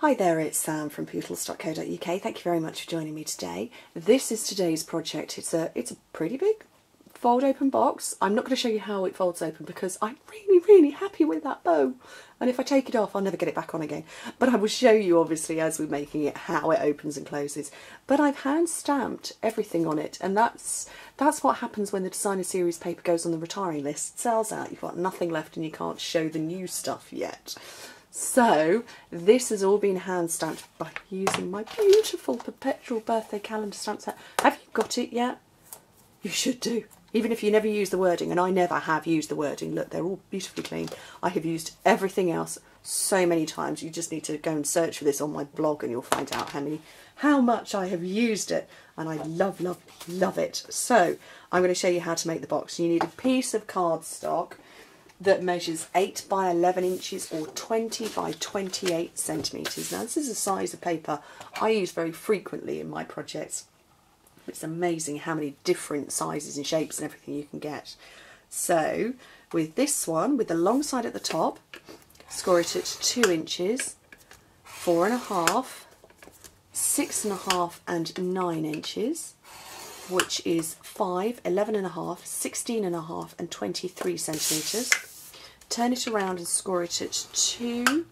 Hi there, it's Sam from pootles.co.uk. Thank you very much for joining me today. This is today's project. It's a it's a pretty big fold open box. I'm not going to show you how it folds open because I'm really really happy with that bow. And if I take it off, I'll never get it back on again. But I will show you obviously as we're making it how it opens and closes. But I've hand stamped everything on it, and that's that's what happens when the designer series paper goes on the retiring list. It sells out. You've got nothing left, and you can't show the new stuff yet. So this has all been hand stamped by using my beautiful perpetual birthday calendar stamp set. Have you got it yet? You should do. Even if you never use the wording, and I never have used the wording. Look, they're all beautifully clean. I have used everything else so many times. You just need to go and search for this on my blog and you'll find out how many, how much I have used it. And I love, love, love it. So I'm going to show you how to make the box. You need a piece of cardstock that measures 8 by 11 inches or 20 by 28 centimetres. Now this is a size of paper I use very frequently in my projects. It's amazing how many different sizes and shapes and everything you can get. So with this one, with the long side at the top, score it at 2 inches, 4 and a half, six and a half and 9 inches which is 5, 11 and a half, 16 and a half and 23 centimetres. Turn it around and score it at 2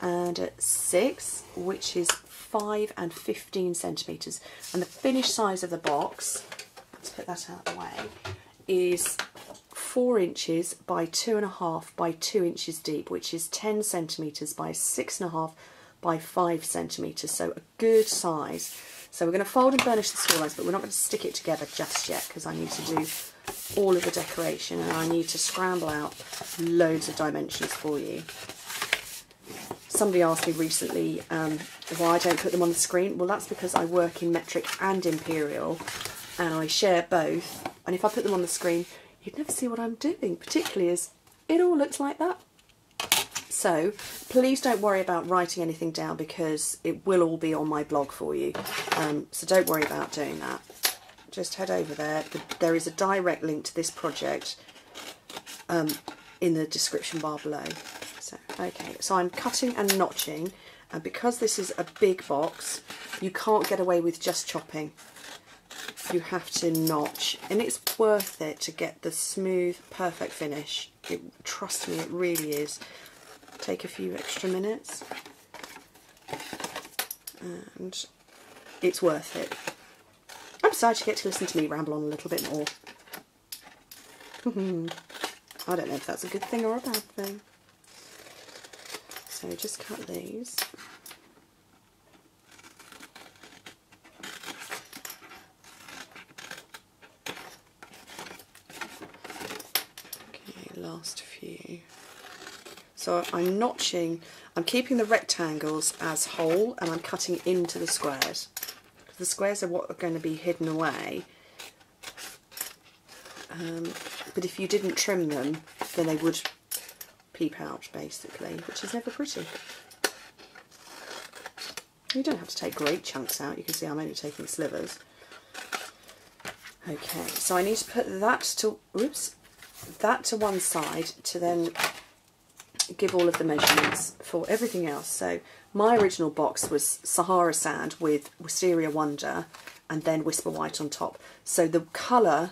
and at 6, which is 5 and 15 centimetres. And the finished size of the box, let's put that out of the way, is 4 inches by 2.5 by 2 inches deep, which is 10 centimetres by 6.5 by 5 centimetres. So a good size. So we're going to fold and burnish the score lines, but we're not going to stick it together just yet because I need to do all of the decoration and I need to scramble out loads of dimensions for you. Somebody asked me recently um, why I don't put them on the screen. Well, that's because I work in metric and imperial and I share both. And if I put them on the screen, you'd never see what I'm doing, particularly as it all looks like that. So please don't worry about writing anything down because it will all be on my blog for you. Um, so don't worry about doing that. Just head over there. There is a direct link to this project um, in the description bar below. So, okay, so I'm cutting and notching and because this is a big box, you can't get away with just chopping. You have to notch and it's worth it to get the smooth, perfect finish. It, trust me, it really is take a few extra minutes and it's worth it. I'm besides you get to listen to me ramble on a little bit more. I don't know if that's a good thing or a bad thing. So just cut these. Okay, last few. So I'm notching, I'm keeping the rectangles as whole and I'm cutting into the squares. The squares are what are going to be hidden away. Um, but if you didn't trim them, then they would peep out basically, which is never pretty. You don't have to take great chunks out, you can see I'm only taking slivers. Okay, so I need to put that to, oops, that to one side to then give all of the measurements for everything else. So my original box was Sahara Sand with Wisteria Wonder and then Whisper White on top. So the colour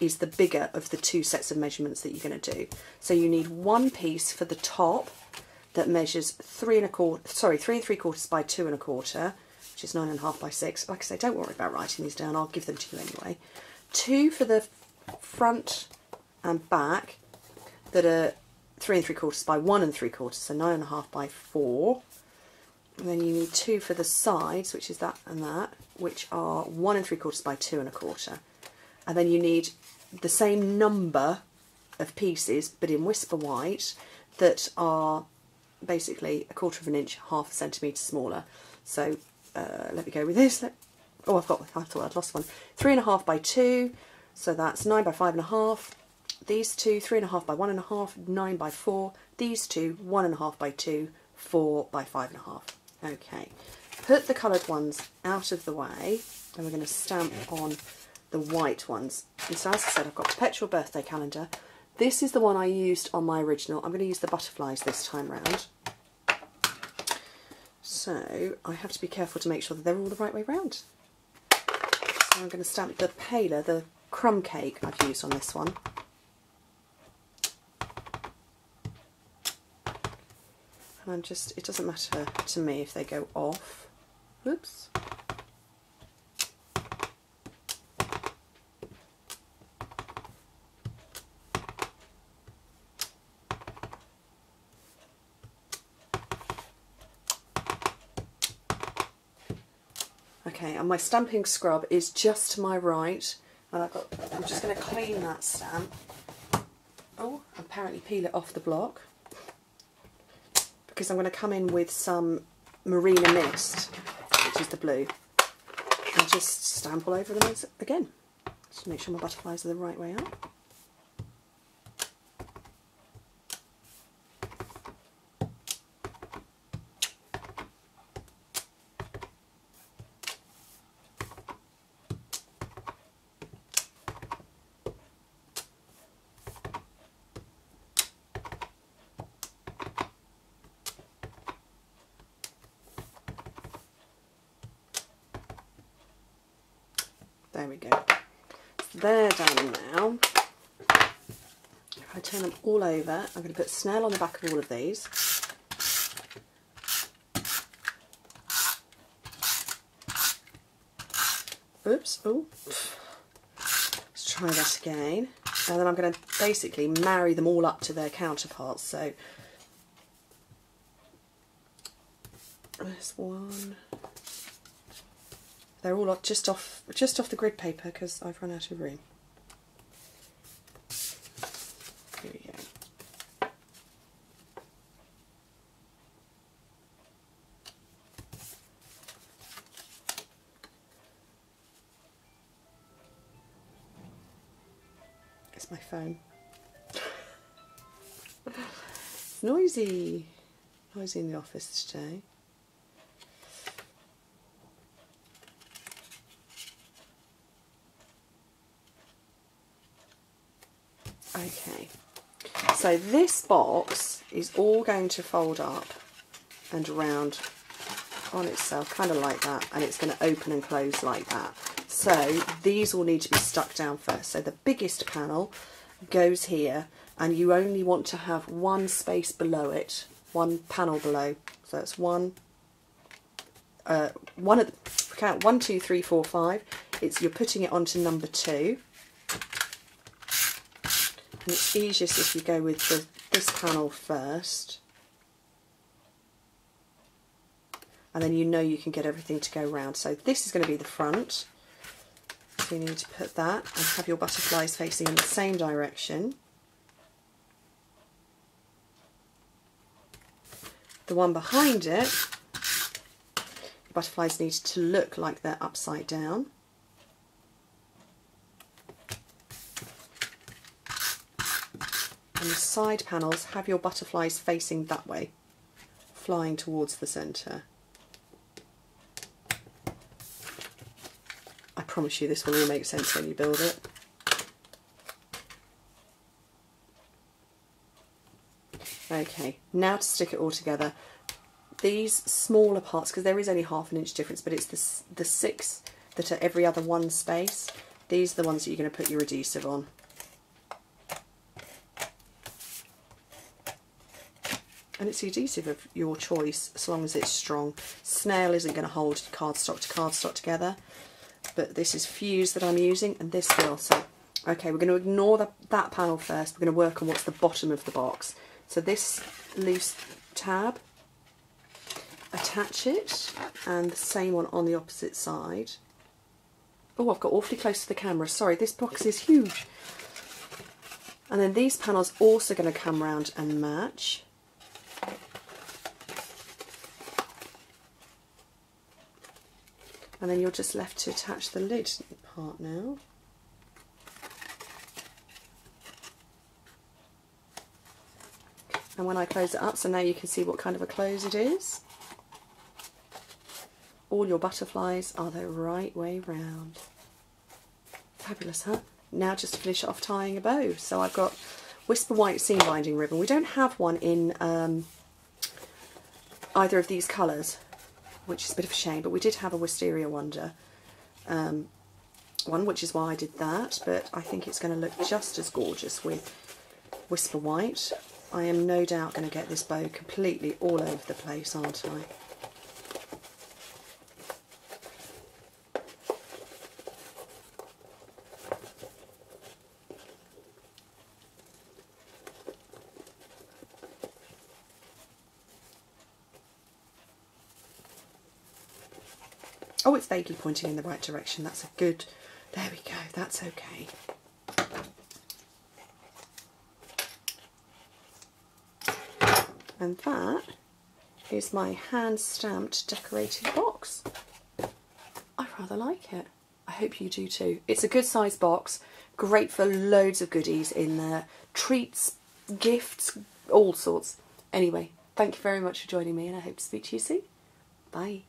is the bigger of the two sets of measurements that you're going to do. So you need one piece for the top that measures three and a quarter, sorry, three and three quarters by two and a quarter, which is nine and a half by six. Like I say, don't worry about writing these down. I'll give them to you anyway. Two for the front and back that are three and three quarters by one and three quarters, so nine and a half by four. And then you need two for the sides, which is that and that, which are one and three quarters by two and a quarter. And then you need the same number of pieces, but in Whisper White, that are basically a quarter of an inch, half a centimetre smaller. So uh, let me go with this. Let, oh, I've got, I thought I'd lost one. Three and a half by two, so that's nine by five and a half, these two, three and a half by one and a half, nine by four. These two, one and a half by two, four by five and a half. Okay, put the coloured ones out of the way and we're going to stamp on the white ones. And so as I said, I've got Perpetual Birthday Calendar. This is the one I used on my original. I'm going to use the butterflies this time round. So I have to be careful to make sure that they're all the right way round. So I'm going to stamp the paler, the crumb cake I've used on this one. And just, it doesn't matter to me if they go off. Oops. Okay, and my stamping scrub is just to my right. And I've got, I'm just going to clean that stamp. Oh, apparently peel it off the block. Because I'm going to come in with some Marina Mist, which is the blue. And just stamp all over them again. Just make sure my butterflies are the right way up. There we go. They're done now. If I turn them all over, I'm going to put snail on the back of all of these. Oops, oh. Let's try that again. And then I'm going to basically marry them all up to their counterparts. So there's one. They're all just off, just off the grid paper because I've run out of room. Here we go. It's my phone. it's noisy. Noisy in the office today. Okay, so this box is all going to fold up and around on itself, kind of like that, and it's going to open and close like that. So these all need to be stuck down first. So the biggest panel goes here, and you only want to have one space below it, one panel below. So it's one, uh, one at the count one, two, three, four, five. It's you're putting it onto number two. And it's easiest if you go with the, this panel first. And then you know you can get everything to go round. So this is going to be the front. So you need to put that and have your butterflies facing in the same direction. The one behind it, butterflies need to look like they're upside down. and the side panels have your butterflies facing that way, flying towards the centre. I promise you this will all make sense when you build it. Okay, now to stick it all together. These smaller parts, because there is only half an inch difference, but it's the, the six that are every other one space. These are the ones that you're going to put your adhesive on. And it's adhesive of your choice as long as it's strong. Snail isn't going to hold cardstock to cardstock together but this is fuse that I'm using and this will. So okay we're going to ignore the, that panel first, we're going to work on what's the bottom of the box. So this loose tab, attach it and the same one on the opposite side. Oh I've got awfully close to the camera, sorry this box is huge. And then these panels also going to come round and match. And then you're just left to attach the lid part now. And when I close it up, so now you can see what kind of a close it is. All your butterflies are the right way round. Fabulous, huh? Now just to finish off tying a bow. So I've got Whisper White seam binding ribbon. We don't have one in um, either of these colours. Which is a bit of a shame, but we did have a Wisteria Wonder um, one, which is why I did that, but I think it's going to look just as gorgeous with Whisper White. I am no doubt going to get this bow completely all over the place, aren't I? Oh, it's vaguely pointing in the right direction. That's a good... There we go. That's okay. And that is my hand-stamped decorated box. I rather like it. I hope you do too. It's a good size box, great for loads of goodies in there. Treats, gifts, all sorts. Anyway, thank you very much for joining me and I hope to speak to you soon. Bye.